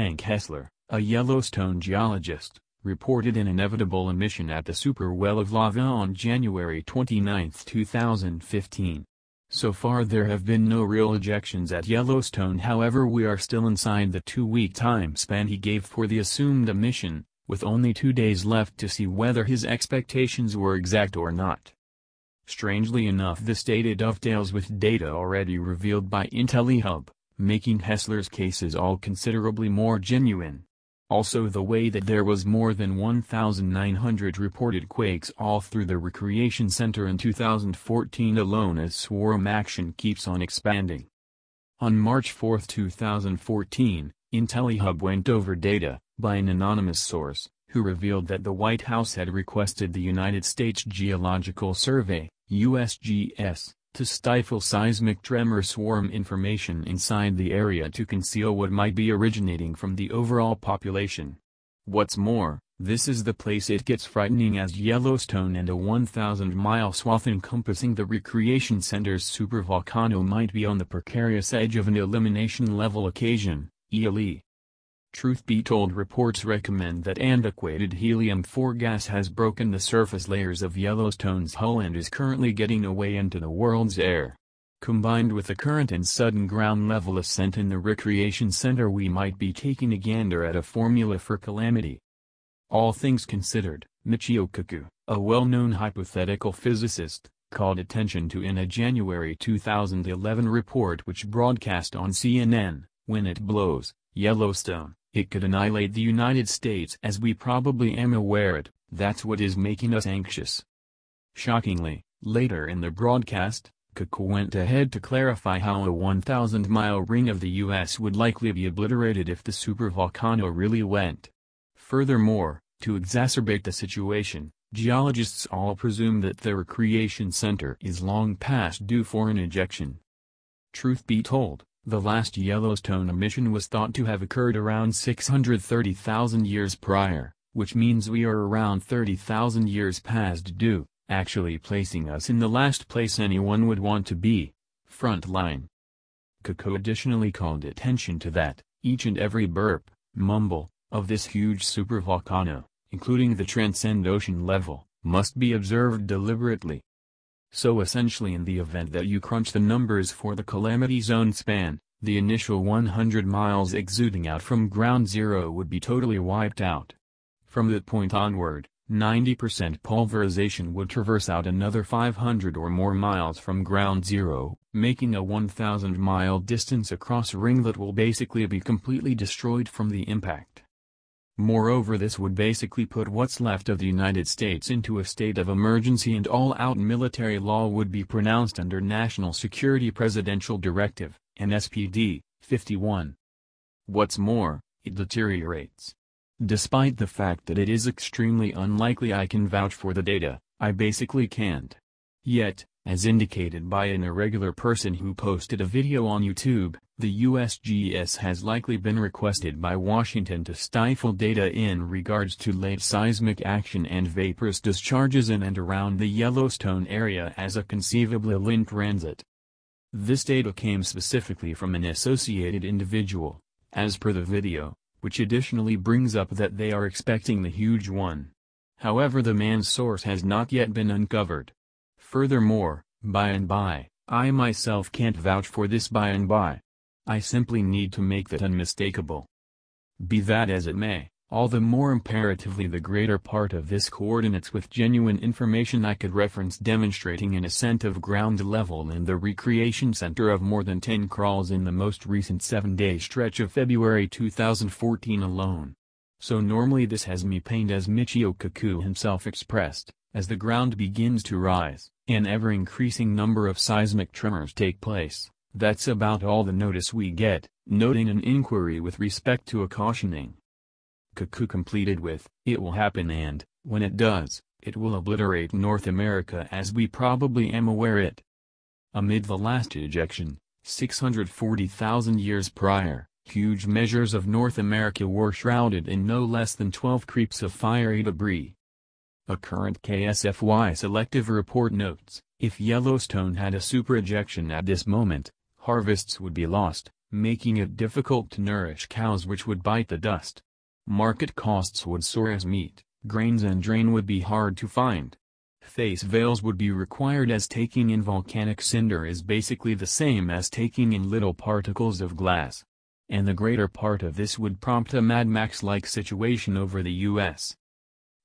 Hank Hessler, a Yellowstone geologist, reported an inevitable emission at the super well of lava on January 29, 2015. So far there have been no real ejections at Yellowstone however we are still inside the two-week time span he gave for the assumed emission, with only two days left to see whether his expectations were exact or not. Strangely enough this data dovetails with data already revealed by IntelliHub, making Hessler's cases all considerably more genuine. Also the way that there was more than 1,900 reported quakes all through the recreation center in 2014 alone as swarm action keeps on expanding. On March 4, 2014, IntelliHub went over data, by an anonymous source, who revealed that the White House had requested the United States Geological Survey, USGS, to stifle seismic tremor swarm information inside the area to conceal what might be originating from the overall population. What's more, this is the place it gets frightening as Yellowstone and a 1,000-mile swath encompassing the recreation center's supervolcano might be on the precarious edge of an elimination-level occasion, ELE. Truth be told reports recommend that antiquated helium-4 gas has broken the surface layers of Yellowstone's hull and is currently getting away into the world's air. Combined with the current and sudden ground-level ascent in the recreation center we might be taking a gander at a formula for calamity. All things considered, Michio Kaku, a well-known hypothetical physicist, called attention to in a January 2011 report which broadcast on CNN, when it blows, Yellowstone, it could annihilate the United States as we probably am aware it, that's what is making us anxious. Shockingly, later in the broadcast, Kaku went ahead to clarify how a 1,000-mile ring of the U.S. would likely be obliterated if the supervolcano really went. Furthermore, to exacerbate the situation, geologists all presume that the recreation center is long past due for an ejection. Truth be told, the last Yellowstone emission was thought to have occurred around 630,000 years prior, which means we are around 30,000 years past due, actually placing us in the last place anyone would want to be, front line. Kaku additionally called attention to that, each and every burp, mumble, of this huge supervolcano, including the transcend ocean level, must be observed deliberately, so essentially in the event that you crunch the numbers for the calamity zone span, the initial 100 miles exuding out from ground zero would be totally wiped out. From that point onward, 90% pulverization would traverse out another 500 or more miles from ground zero, making a 1,000-mile distance across ring that will basically be completely destroyed from the impact. Moreover this would basically put what's left of the United States into a state of emergency and all-out military law would be pronounced under National Security Presidential Directive, NSPD, 51. What's more, it deteriorates. Despite the fact that it is extremely unlikely I can vouch for the data, I basically can't. Yet, as indicated by an irregular person who posted a video on YouTube, the USGS has likely been requested by Washington to stifle data in regards to late seismic action and vaporous discharges in and around the Yellowstone area as a conceivably in transit. This data came specifically from an associated individual, as per the video, which additionally brings up that they are expecting the huge one. However the man's source has not yet been uncovered. Furthermore, by and by, I myself can't vouch for this by and by. I simply need to make that unmistakable. Be that as it may, all the more imperatively the greater part of this coordinates with genuine information I could reference demonstrating an ascent of ground level in the recreation center of more than 10 crawls in the most recent 7-day stretch of February 2014 alone. So normally this has me pained as Michio Kaku himself expressed, as the ground begins to rise, an ever-increasing number of seismic tremors take place, that's about all the notice we get, noting an inquiry with respect to a cautioning. Kaku completed with, it will happen and, when it does, it will obliterate North America as we probably am aware it. Amid the last ejection, 640,000 years prior, huge measures of North America were shrouded in no less than 12 creeps of fiery debris. A current KSFY selective report notes, if Yellowstone had a super ejection at this moment, harvests would be lost, making it difficult to nourish cows which would bite the dust. Market costs would soar as meat, grains and drain would be hard to find. Face veils would be required as taking in volcanic cinder is basically the same as taking in little particles of glass. And the greater part of this would prompt a Mad Max-like situation over the U.S.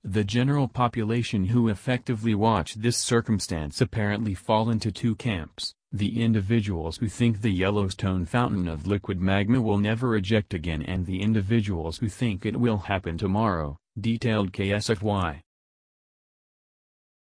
The general population who effectively watch this circumstance apparently fall into two camps, the individuals who think the Yellowstone fountain of liquid magma will never eject again and the individuals who think it will happen tomorrow, detailed KSFY.